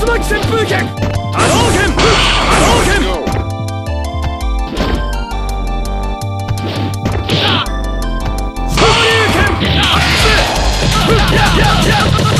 竜巻旋風剣波動拳波動拳風流拳アップ